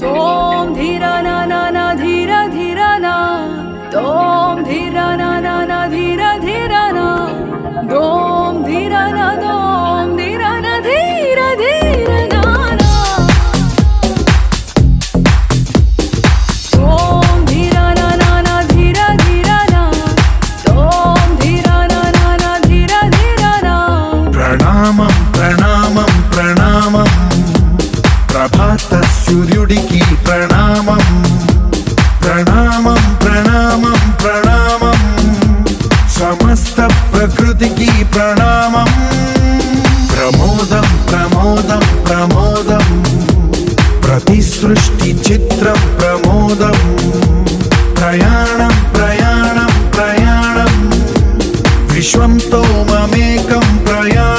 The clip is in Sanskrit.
तोम धीर ृष्टिचित्र प्रमोदम् प्रयाणं प्रयाणं प्रयाणम् विश्वं तु ममेकं प्रयाण